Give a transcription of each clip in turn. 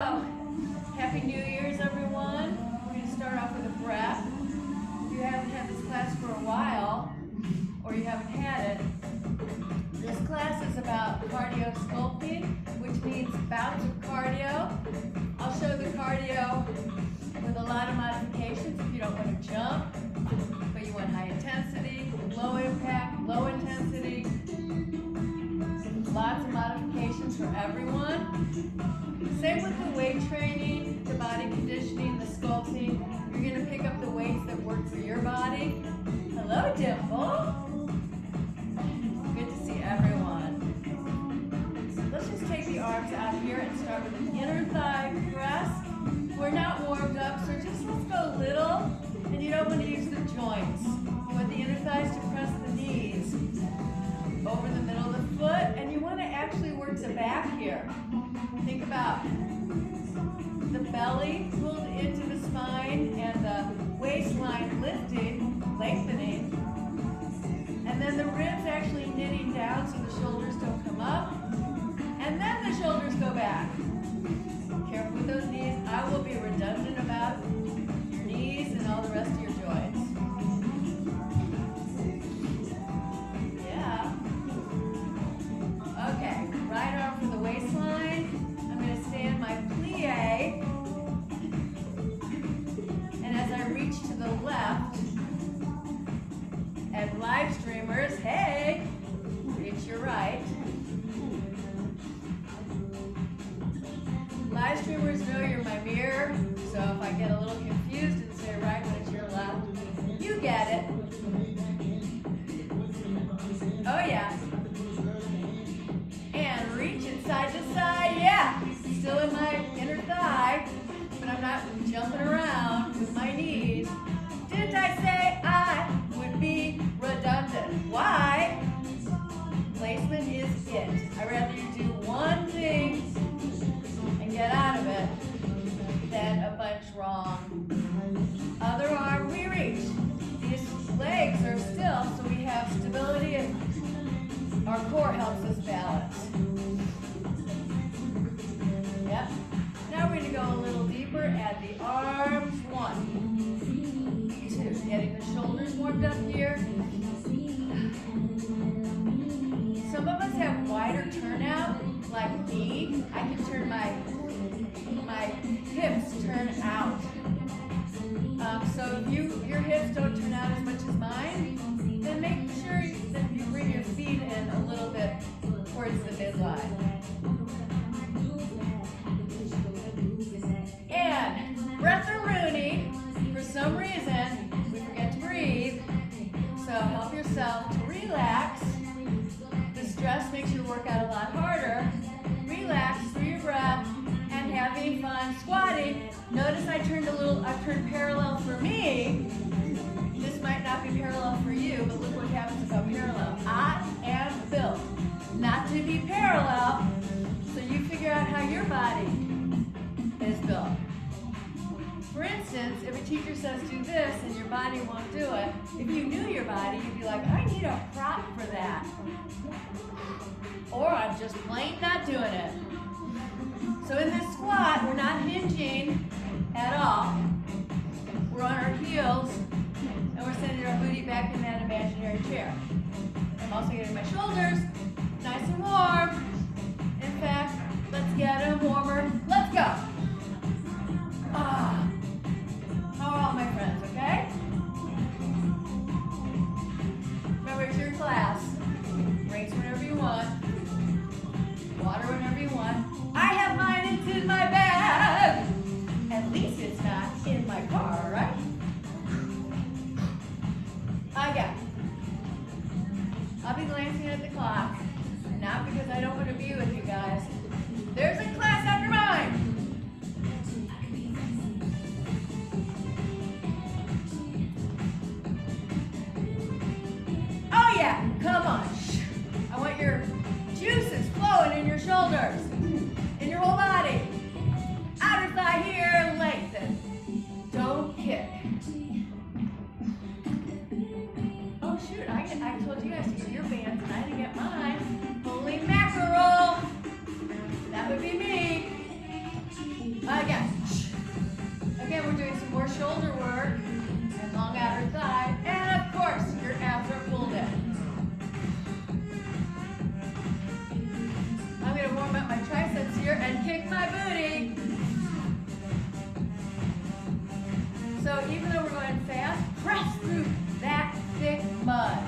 Happy New Year's, everyone. We're going to start off with a breath. If you haven't had this class for a while, or you haven't had it, this class is about cardio sculpting, which means bouts of cardio. I'll show the cardio with a lot of modifications if you don't want to jump, but you want high intensity, low impact, low intensity. Lots of modifications for everyone. Same with the weight training, the body conditioning, the sculpting. You're gonna pick up the weights that work for your body. Hello, Dimple. Good to see everyone. Let's just take the arms out here and start with an inner thigh press. We're not warmed up, so just let's go little. And you don't want to use the joints. You want the inner thighs to press the knees over the middle of the foot, and you want to actually work the back here. Think about the belly pulled into the spine and the waistline lifting, lengthening. And then the ribs actually knitting down so the shoulders don't come up. And then the shoulders go back. Careful with those knees. I will be redundant about your knees and all the rest of your and live streamers, hey, reach your right. Live streamers know you're my mirror, so if I get a Have wider turnout, like me. I can turn my my hips turn out. Um, so if you your hips don't turn out as much as mine, then make sure that you bring your feet in a little bit towards the midline. And breath or Rooney, for some reason, we forget to breathe. So help yourself to relax. Stress makes your workout a lot harder. Relax through your breath and having fun squatting. Notice I turned a little, I've turned parallel for me. This might not be parallel for you, but look what happens if I'm parallel. I am built not to be parallel, so you figure out how your body is built. For instance, if a teacher says do this and your body won't do it, if you knew your body, you'd be like, I need a prop for that. Or I'm just plain not doing it. So in this squat, we're not hinging at all. We're on our heels and we're sending our booty back in that imaginary chair. I'm also getting my shoulders nice and warm. In fact, let's get them warmer. Let's go. Ah all, my friends, okay? Remember, it's your class. Drinks whenever you want. Water whenever you want. I have mine, it's in my bag. At least it's not in my car, right? I got it. I'll be glancing at the clock. Not because I don't want to be with you guys, shoulders, in your whole body. Outer thigh here, lengthen. Don't kick. Oh shoot, I, get, I told you guys to get your bands and I didn't get mine. Holy mackerel. That would be me. Again. Again, we're doing some more shoulder kick my booty. So even though we're going fast, press through that thick mud.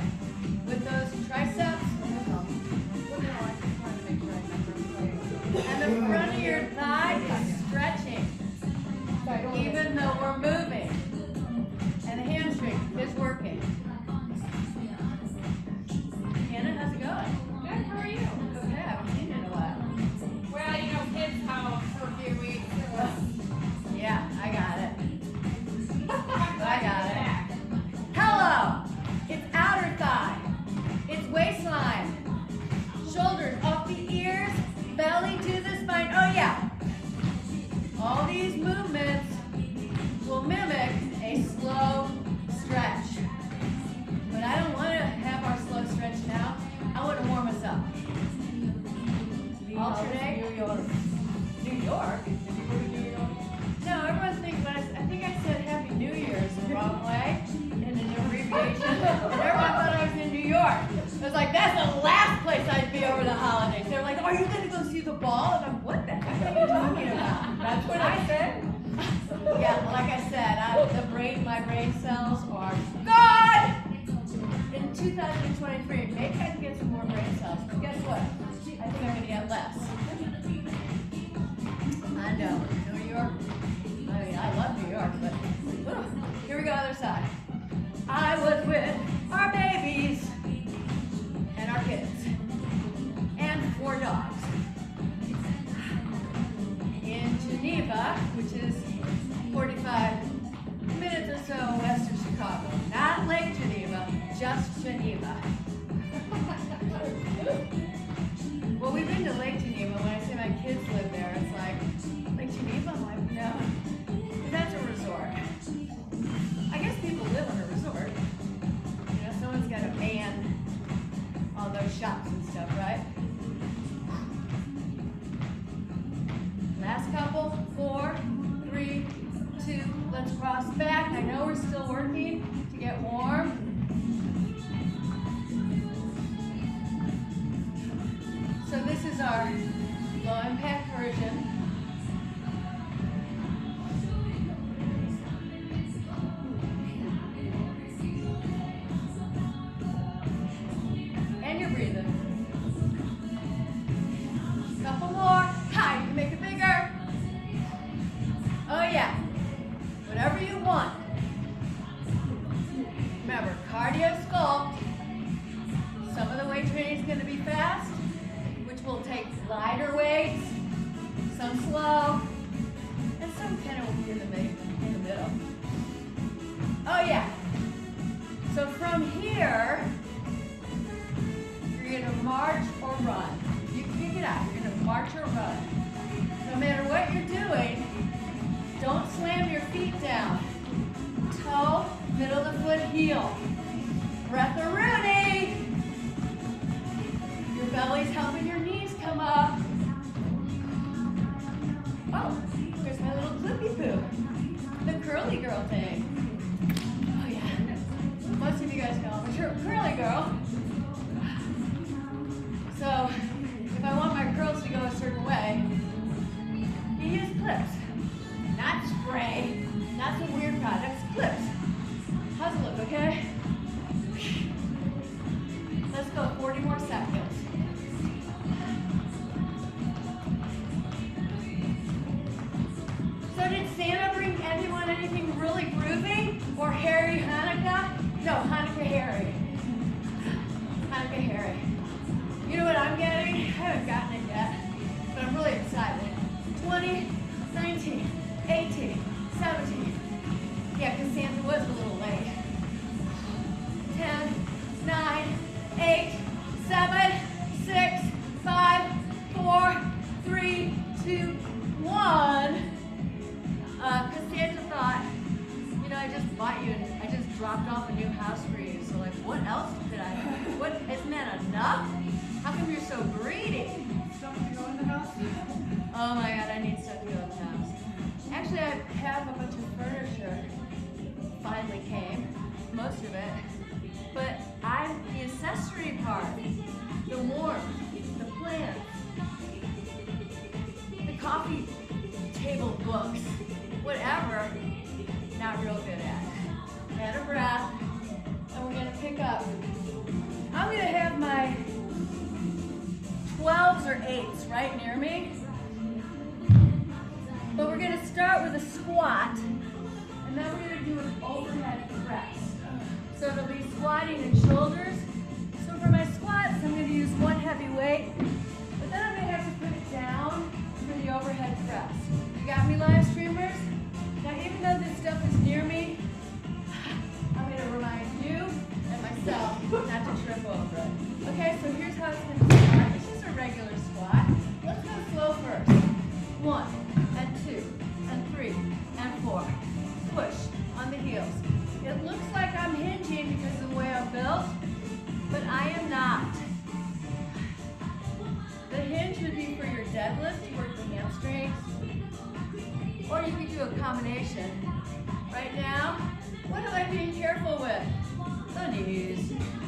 melodies.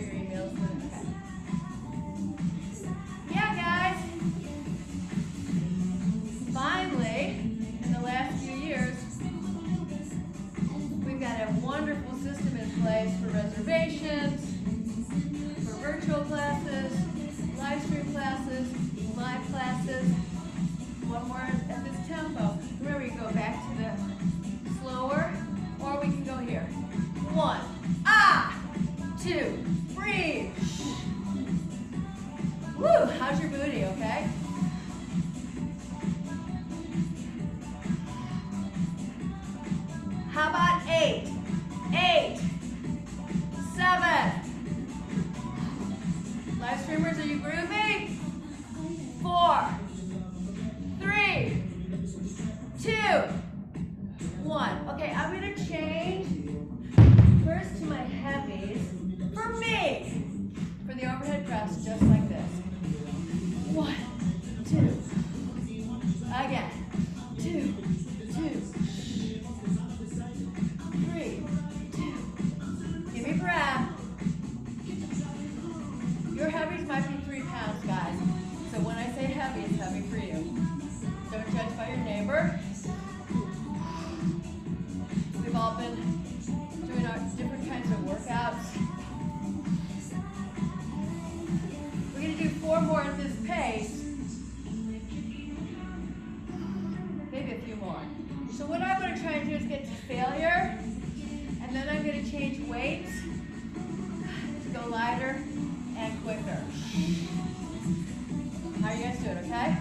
your email. better and quicker. How are you guys doing, okay?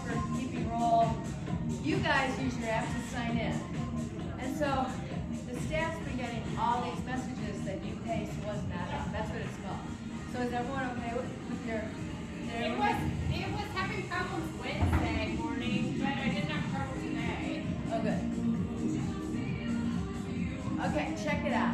for keeping roll. You guys use your app to sign in. And so the staff's been getting all these messages that you paste was not up. That's what it's called. So is everyone okay with, with your, their... It was, it was having problems Wednesday morning, but I didn't have trouble today. Oh, good. Okay, check it out.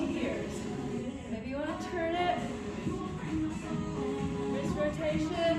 Maybe you want to turn it. Wrist rotation.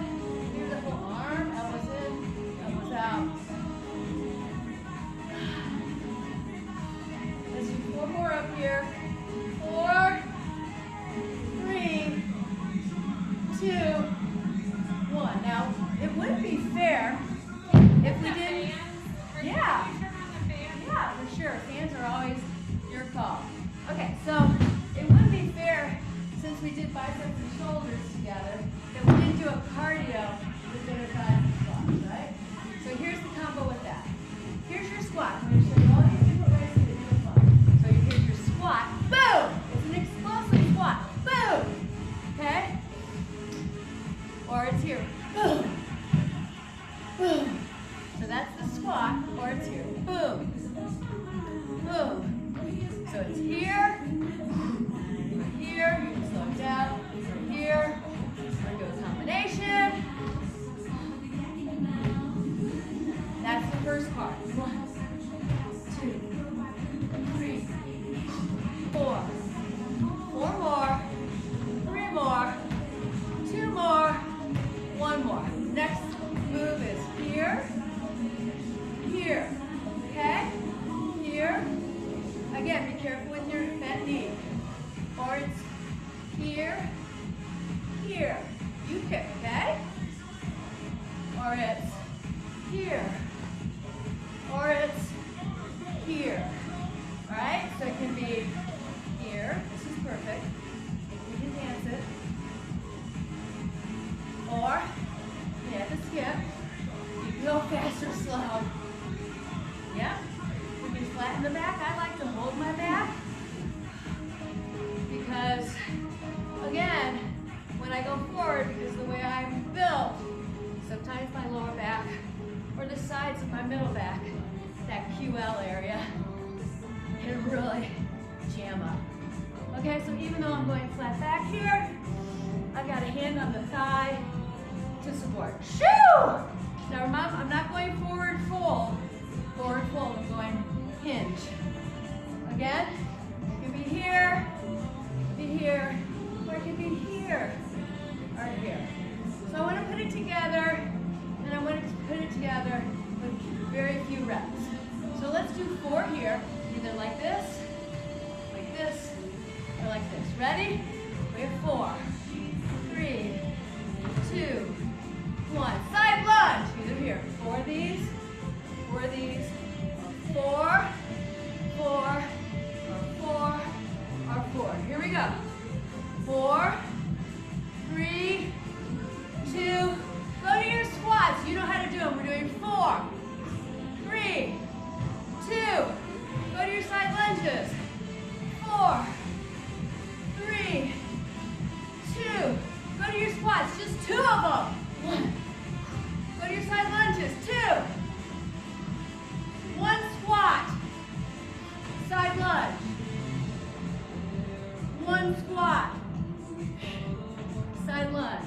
lunge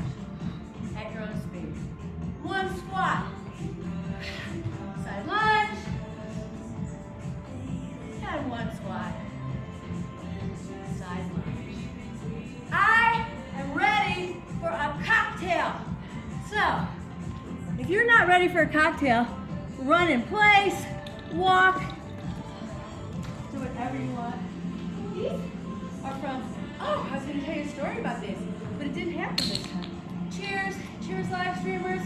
at your own speed. One squat, side lunge, and one squat, side lunge. I am ready for a cocktail. So, if you're not ready for a cocktail, run in place, walk, do whatever you want. These are from, oh, I was gonna tell you a story about live streamers.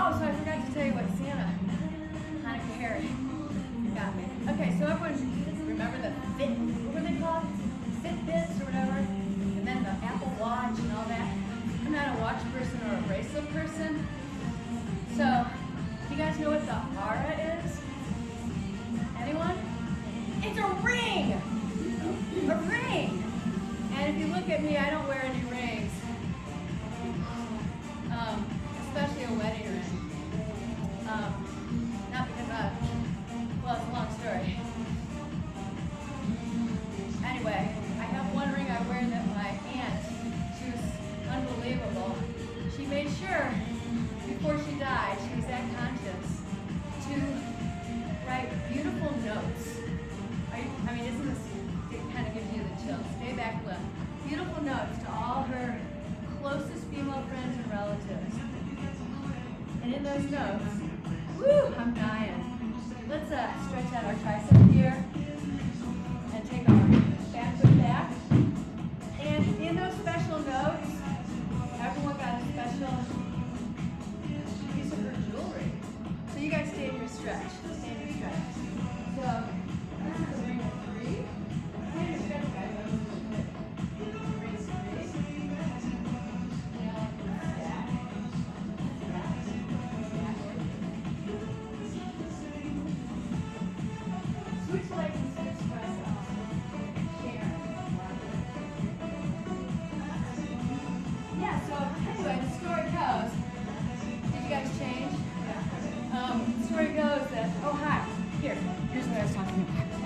Oh, so I forgot to tell you what Santa, Hanukkah Harris, got me. Okay, so everyone remember the Fit, what were they called? Fitbits or whatever, and then the Apple Watch and all that. I'm not a watch person or a bracelet person, so do you guys know what the Oura is? Anyone? It's a ring! A ring! And if you look at me, I don't wear any Here, here's what I was talking about.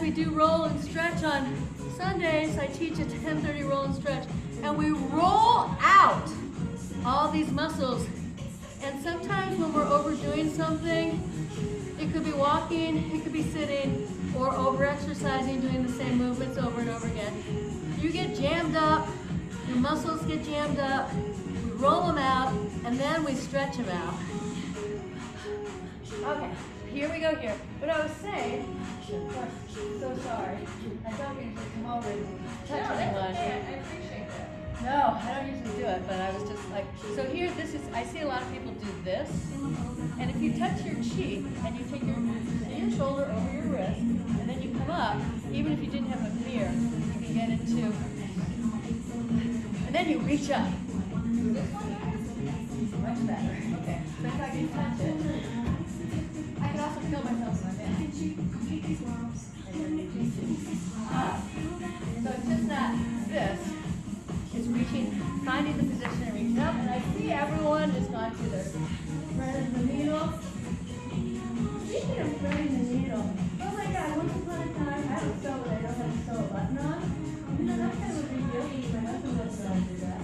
we do roll and stretch on Sundays, I teach a 10:30 roll and stretch, and we roll out all these muscles. And sometimes when we're overdoing something, it could be walking, it could be sitting, or over-exercising, doing the same movements over and over again. You get jammed up, your muscles get jammed up, we roll them out, and then we stretch them out. Okay. Here we go here. But I was saying, so sorry. I don't usually come over and touch no. Okay. I appreciate that. No, I don't usually do it, but I was just like, so here this is, I see a lot of people do this. And if you touch your cheek and you take your, your shoulder over your wrist and then you come up, even if you didn't have a mirror, you can get into, and then you reach up. Much better. Okay. So if I can touch it. I also myself when I'm in. So it's just that this is reaching, finding the position and reaching up. And I see everyone has gone to their thread the needle. The needle, oh my god, once upon a time I I don't have to sew a button on. You know, that's not to do that.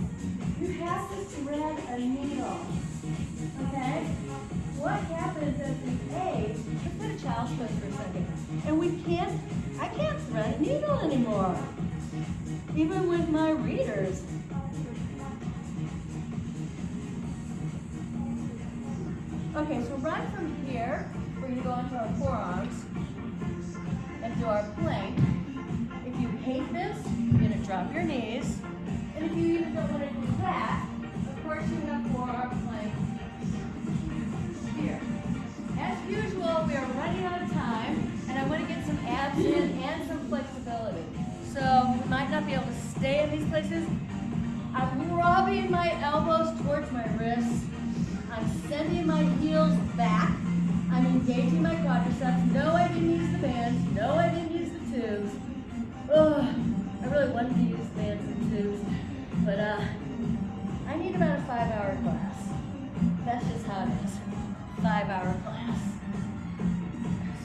You have to thread a needle, okay? What happens as we age, let's put a child's pose for a second. And we can't, I can't thread a needle anymore. Even with my readers. Okay, so right from here, we're gonna go onto our forearms and do our plank. If you hate this, you're gonna drop your knees. And if you even don't wanna do that, of course you have forearm plank some and some flexibility. So we might not be able to stay in these places. I'm rubbing my elbows towards my wrists. I'm sending my heels back. I'm engaging my quadriceps. No, I didn't use the bands. No, I didn't use the tubes. Ugh, I really wanted to use bands and tubes, but uh, I need about a five-hour class. That's just how it is. Five-hour class.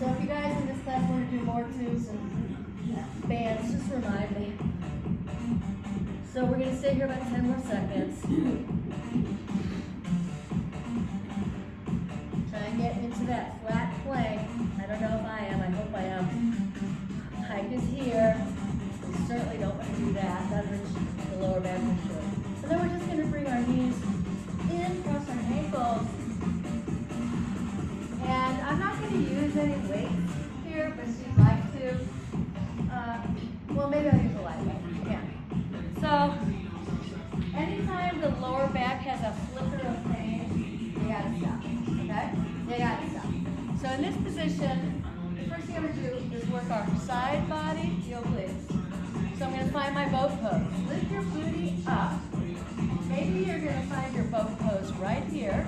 So if you guys in this class want to do more tubes and bands, just remind me. So we're gonna stay here about 10 more seconds. Try and get into that flat plank. I don't know if I am, I hope I am. Height is here. We certainly don't want to do that. That hurts the lower back for sure. And then we're just gonna bring our knees in, cross our ankles. And I'm not gonna use any weights here, but if you'd like to, uh, well, maybe I'll use a light weight. Yeah. So, anytime the lower back has a flicker of pain, you gotta stop. Okay? You gotta stop. So in this position, the first thing I'm gonna do is work our side body, the obliques. So I'm gonna find my boat pose. Lift your booty up. Maybe you're gonna find your boat pose right here.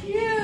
So